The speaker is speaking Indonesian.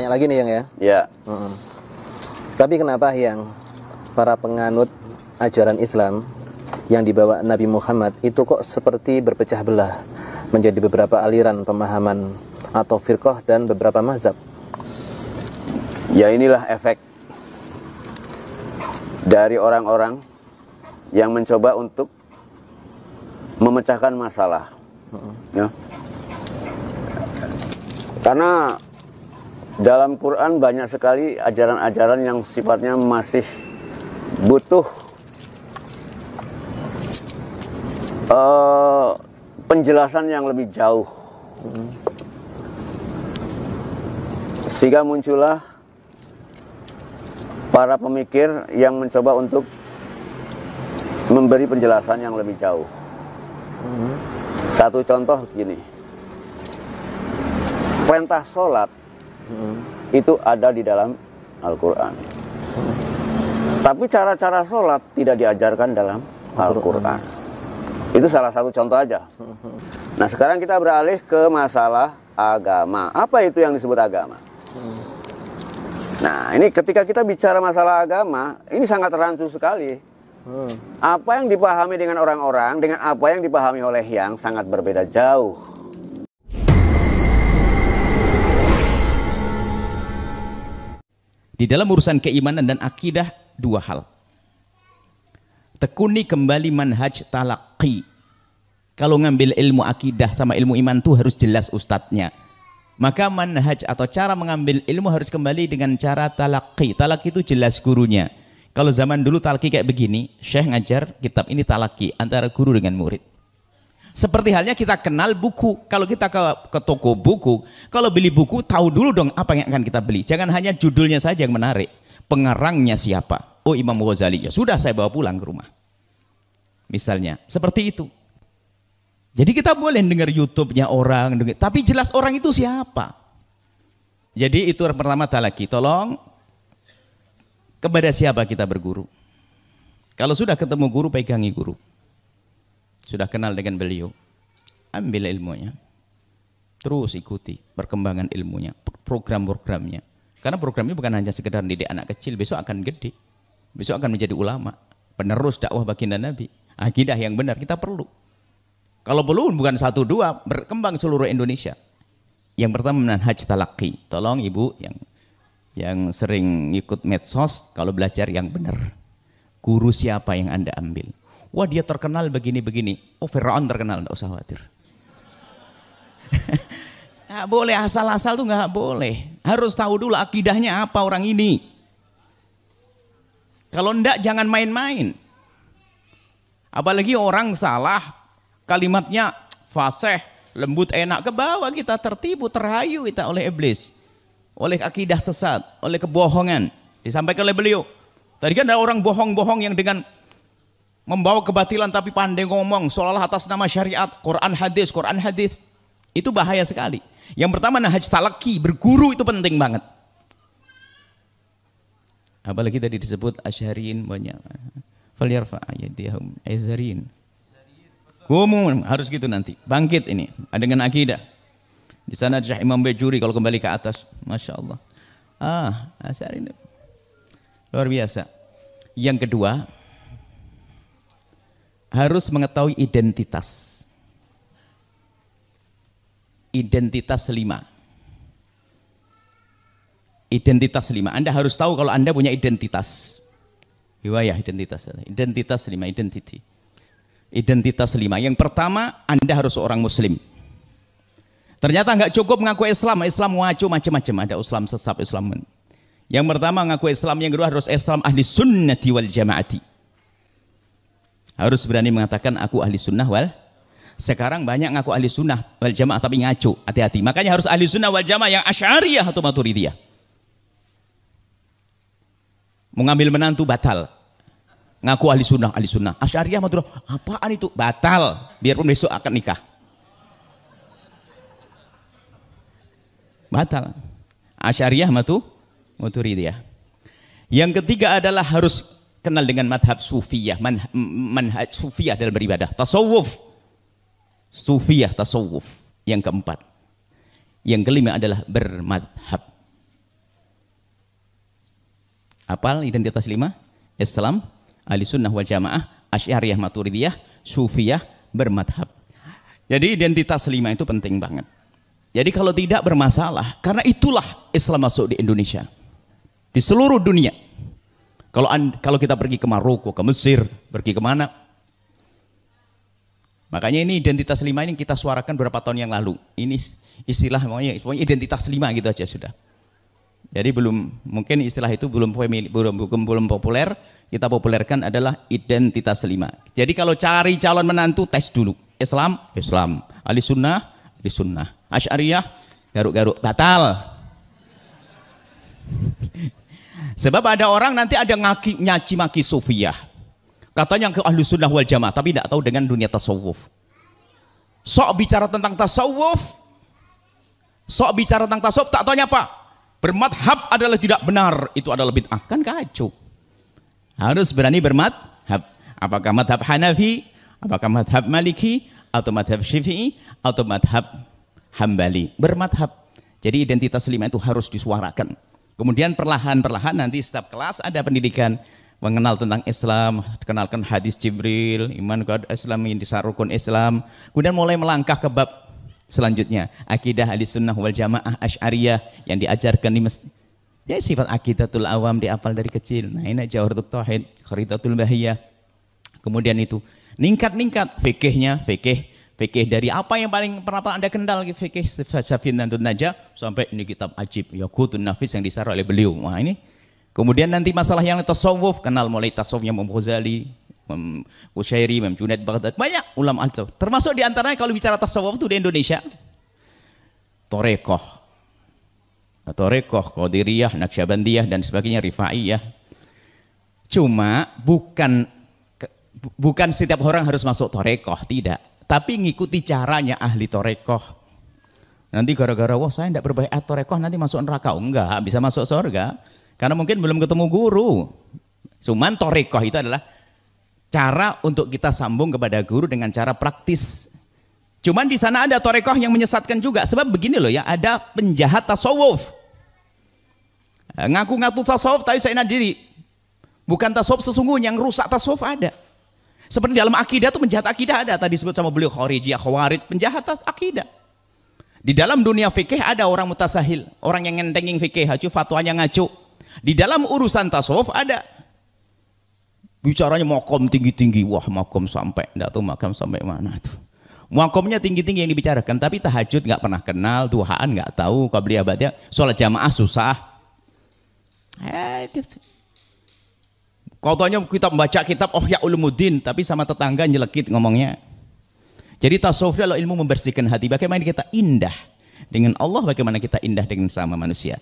Tanya lagi nih yang ya. Ya, Mm-mm. Tapi kenapa yang para penganut ajaran Islam yang dibawa Nabi Muhammad itu kok seperti berpecah belah menjadi beberapa aliran pemahaman atau firqah dan beberapa mazhab? ya inilah efek dari orang-orang yang mencoba untuk memecahkan masalah. Ya. Karena dalam Quran banyak sekali ajaran-ajaran yang sifatnya masih butuh eh, penjelasan yang lebih jauh. Sehingga muncullah para pemikir yang mencoba untuk memberi penjelasan yang lebih jauh. Satu contoh gini, perintah sholat itu ada di dalam Al-Quran. Tapi cara-cara sholat tidak diajarkan dalam Al-Quran. Itu salah satu contoh aja. Nah sekarang kita beralih ke masalah agama. Apa itu yang disebut agama? Nah ini ketika kita bicara masalah agama, ini sangat rancu sekali. Hmm. Apa yang dipahami dengan orang-orang dengan apa yang dipahami oleh yang sangat berbeda jauh. Di dalam urusan keimanan dan akidah dua hal. Tekuni kembali manhaj talaqi. Kalau ngambil ilmu akidah sama ilmu iman tuh harus jelas ustadznya. Maka manhaj atau cara mengambil ilmu harus kembali dengan cara talaqi. Talaqi itu jelas gurunya. Kalau zaman dulu talaqi kayak begini, syekh ngajar kitab ini talaqi antara guru dengan murid. Seperti halnya kita kenal buku. Kalau kita ke, ke toko buku, kalau beli buku tahu dulu dong apa yang akan kita beli. Jangan hanya judulnya saja yang menarik. Pengarangnya siapa? Oh Imam Ghazali. Ya sudah saya bawa pulang ke rumah. Misalnya, seperti itu. Jadi kita boleh dengar YouTube-nya orang, dengar, tapi jelas orang itu siapa. Jadi itu pertama talaki. Tolong kepada siapa kita berguru. Kalau sudah ketemu guru, pegangi guru sudah kenal dengan beliau, ambil ilmunya. Terus ikuti perkembangan ilmunya, program-programnya. Karena program ini bukan hanya sekedar didik anak kecil, besok akan gede. Besok akan menjadi ulama, penerus dakwah baginda Nabi. Akidah yang benar kita perlu. Kalau perlu bukan satu dua, berkembang seluruh Indonesia. Yang pertama manhaj talaki. Tolong ibu yang yang sering ikut medsos, kalau belajar yang benar. Guru siapa yang anda ambil? Wah dia terkenal begini-begini. Oh Fir'aun terkenal, enggak usah khawatir. Nggak boleh asal-asal tuh nggak boleh. Harus tahu dulu akidahnya apa orang ini. Kalau enggak jangan main-main. Apalagi orang salah kalimatnya fasih, lembut, enak ke bawah kita tertipu, terhayu kita oleh iblis. Oleh akidah sesat, oleh kebohongan. Disampaikan oleh beliau. Tadi kan ada orang bohong-bohong yang dengan membawa kebatilan tapi pandai ngomong seolah atas nama syariat, Quran hadis, Quran hadis. Itu bahaya sekali. Yang pertama nahaj talaki, berguru itu penting banget. Apalagi tadi disebut asyharin banyak. Falyarfa aydihum azarin. Umum harus gitu nanti. Bangkit ini dengan akidah. Di sana Syekh Imam Bejuri kalau kembali ke atas, masya Allah. Ah, asarin luar biasa. Yang kedua, harus mengetahui identitas. Identitas lima. Identitas lima. Anda harus tahu kalau Anda punya identitas. Riwayah identitas. Identitas lima, identity. Identitas lima. Yang pertama, Anda harus seorang muslim. Ternyata nggak cukup mengaku Islam. Islam wacu macam-macam. Ada Islam sesat, Islam. Yang pertama mengaku Islam, yang kedua harus Islam ahli sunnati wal jamaati harus berani mengatakan aku ahli sunnah wal sekarang banyak ngaku ahli sunnah wal jamaah tapi ngaco. Hati-hati. Makanya harus ahli sunnah wal jamaah yang asyariyah atau maturidiyah. Mengambil menantu batal. Ngaku ahli sunnah ahli sunnah. Asyariyah maturidiyah apaan itu? Batal. Biarpun besok akan nikah. Batal. Asyariyah matu maturidiyah. Yang ketiga adalah harus kenal dengan madhab sufiyah man, manhaj sufiyah dalam beribadah tasawuf sufiyah tasawuf yang keempat yang kelima adalah bermadhab Apal identitas lima? Islam, ahli sunnah wal jamaah, asyariyah maturidiyah, sufiyah, bermadhab. Jadi identitas lima itu penting banget. Jadi kalau tidak bermasalah, karena itulah Islam masuk di Indonesia. Di seluruh dunia. Kalau kalau kita pergi ke Maroko, ke Mesir, pergi ke mana? Makanya ini identitas lima ini kita suarakan beberapa tahun yang lalu. Ini istilah pokoknya, identitas lima gitu aja sudah. Jadi belum mungkin istilah itu belum belum belum, belum populer. Kita populerkan adalah identitas lima. Jadi kalau cari calon menantu tes dulu. Islam, Islam. Ali sunnah, Ali sunnah. Asy'ariyah, garuk-garuk batal. Sebab ada orang nanti ada ngaki, nyaci maki sufiyah. Katanya ke ahli sunnah wal jamaah, tapi tidak tahu dengan dunia tasawuf. Sok bicara tentang tasawuf, sok bicara tentang tasawuf, tak tanya apa? Bermadhab adalah tidak benar, itu adalah bid'ah. Kan kacau. Harus berani bermadhab. Apakah madhab Hanafi, apakah madhab Maliki, atau madhab Syafi'i, atau madhab Hambali. Bermadhab. Jadi identitas lima itu harus disuarakan. Kemudian perlahan-perlahan nanti setiap kelas ada pendidikan mengenal tentang Islam, kenalkan hadis Jibril, iman kepada Islam yang disarukun Islam. Kemudian mulai melangkah ke bab Selanjutnya, akidah sunnah wal jamaah asy'ariyah yang diajarkan di masjid. Ya sifat akidatul awam diapal dari kecil. Nah ini jawharatul tauhid, kharitatul bahiyah. Kemudian itu ningkat-ningkat fikihnya, fikih fikih dari apa yang paling pernah Anda kendal fikih Safin dan Najah sampai ini kitab ajib Yakutun Nafis yang disarah oleh beliau. Wah ini Kemudian nanti masalah yang tasawuf, kenal mulai tasawufnya Imam Ghazali, Imam Qushairi, Imam Junaid Baghdad, banyak ulama al Termasuk di antaranya kalau bicara tasawuf itu di Indonesia, Torekoh, Torekoh, Qadiriyah, Naqsyabandiyah dan sebagainya, Rifaiyah. Cuma bukan bukan setiap orang harus masuk Torekoh, tidak. Tapi ngikuti caranya ahli Torekoh. Nanti gara-gara, wah saya tidak berbaikat Torekoh, nanti masuk neraka. Oh, enggak, bisa masuk surga. Karena mungkin belum ketemu guru. Cuman Torekoh itu adalah cara untuk kita sambung kepada guru dengan cara praktis. Cuman di sana ada torekoh yang menyesatkan juga. Sebab begini loh ya, ada penjahat tasawuf. Ngaku-ngaku tasawuf tapi saya diri. Bukan tasawuf sesungguhnya, yang rusak tasawuf ada. Seperti dalam akidah itu penjahat akidah ada. Tadi disebut sama beliau khawarijiyah, khawarid, penjahat akidah. Di dalam dunia fikih ada orang mutasahil, orang yang ngentengin fikih, hacu fatwanya ngacu. Di dalam urusan tasawuf ada bicaranya makom tinggi-tinggi wah makom sampai enggak tahu makam sampai mana tuh makomnya tinggi-tinggi yang dibicarakan tapi tahajud nggak pernah kenal duhaan nggak tahu beli abadnya sholat jamaah susah eh, kau tanya kita membaca kitab oh ya ulumuddin tapi sama tetangga nyelekit ngomongnya. Jadi tasawuf adalah ilmu membersihkan hati. Bagaimana kita indah dengan Allah bagaimana kita indah dengan sama manusia